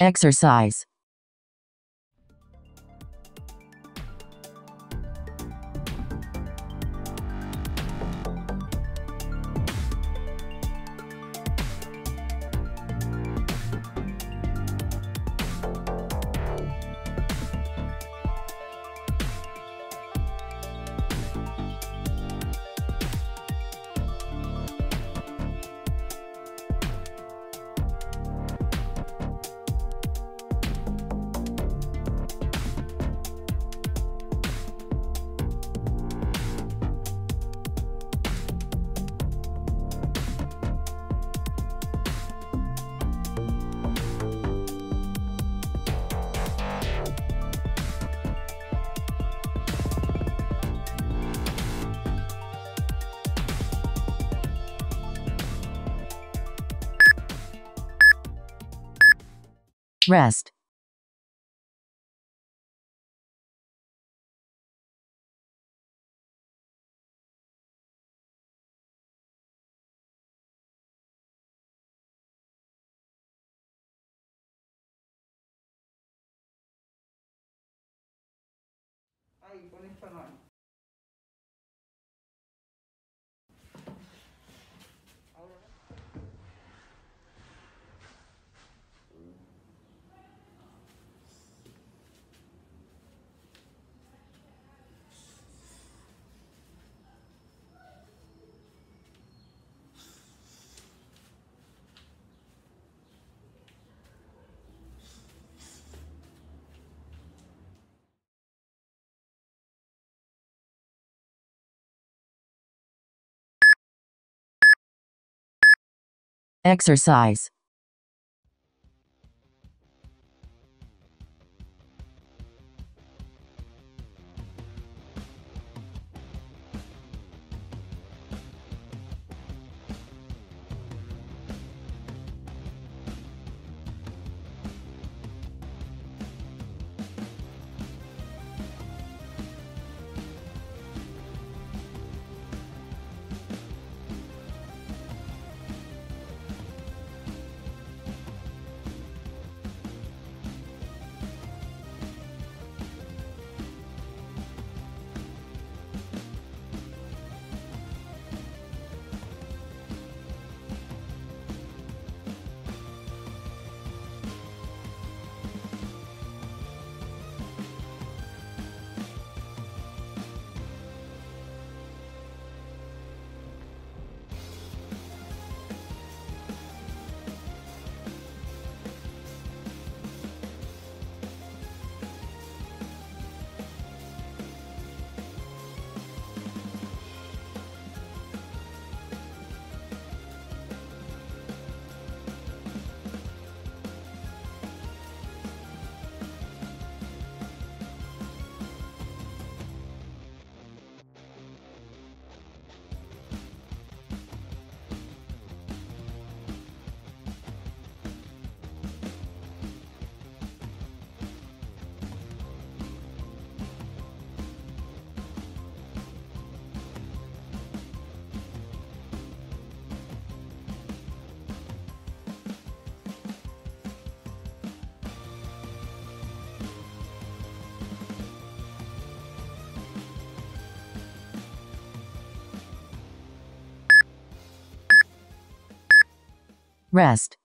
Exercise. Rest. Exercise. Rest.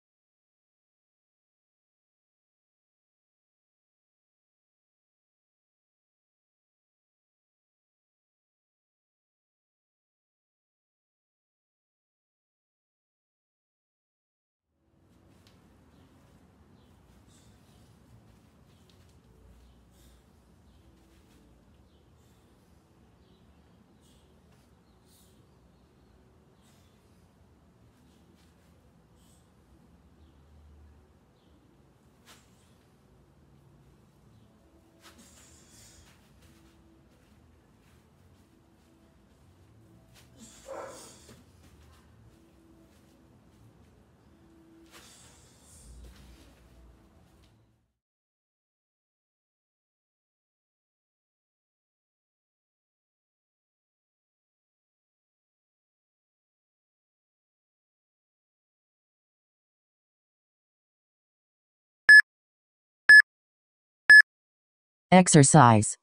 Exercise.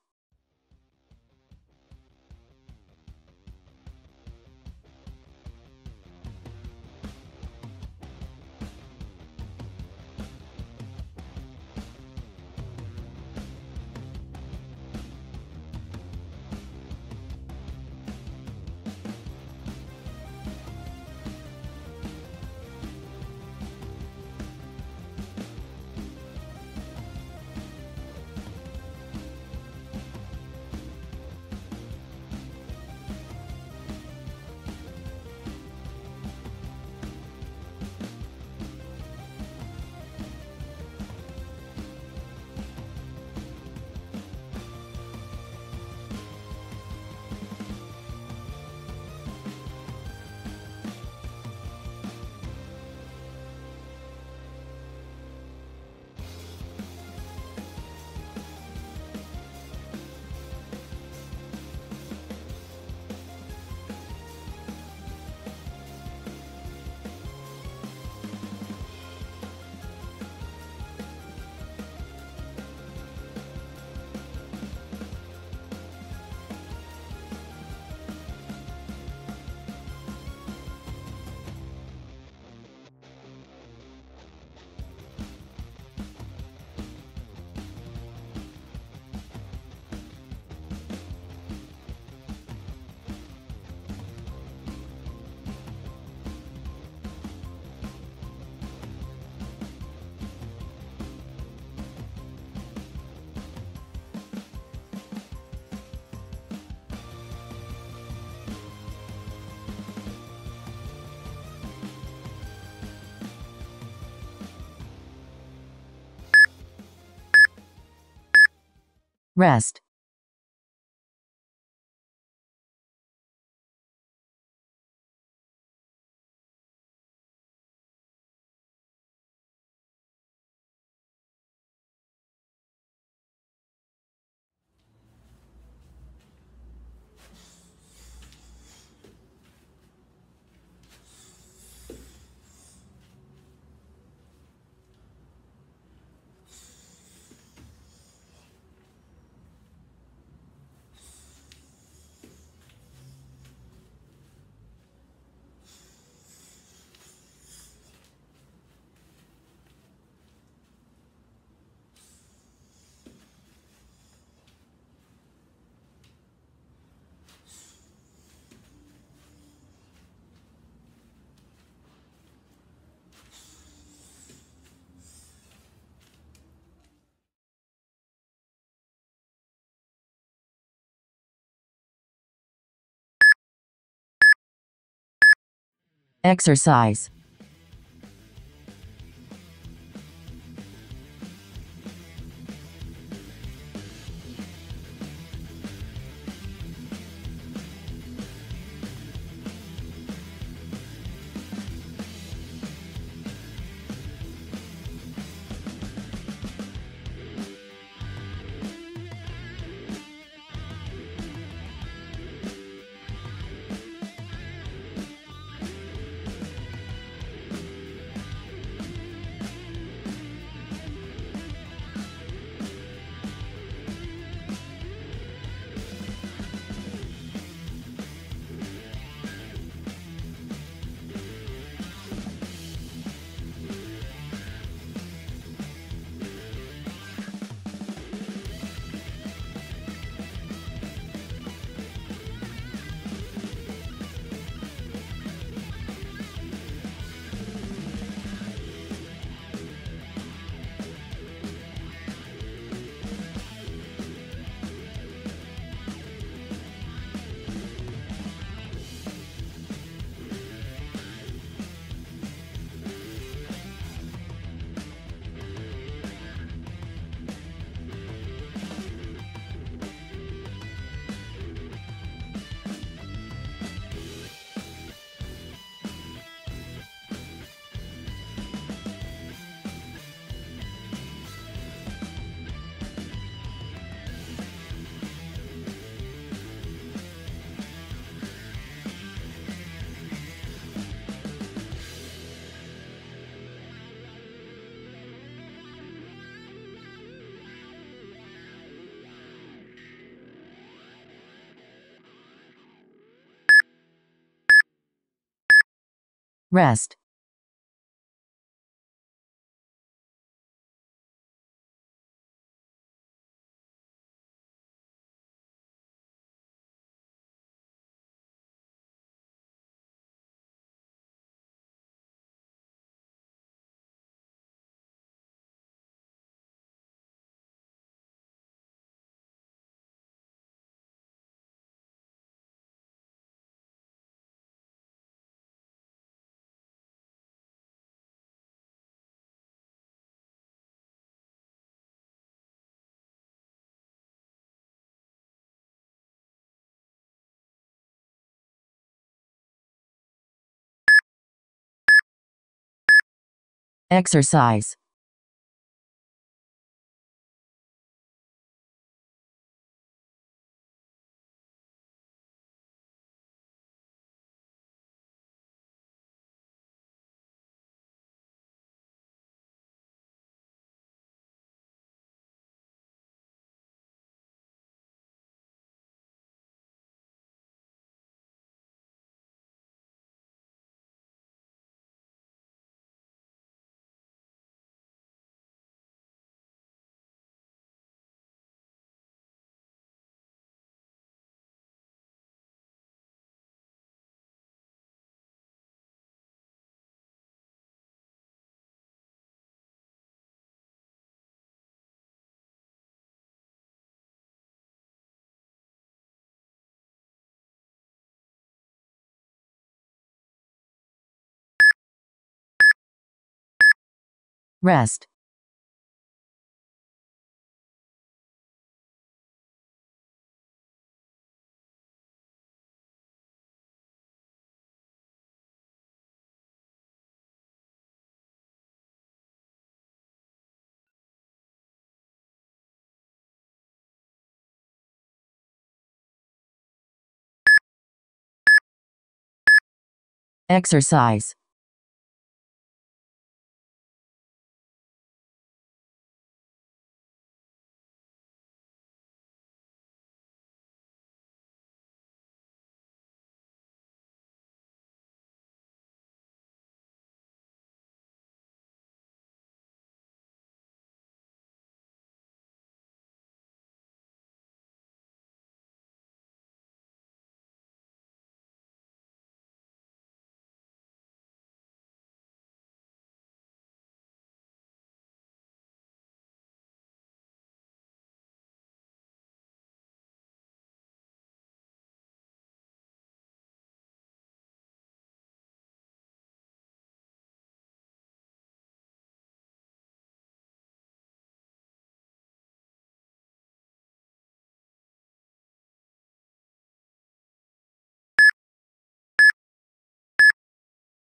Rest. Exercise. Rest. Exercise. Rest. Exercise.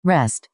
Rest.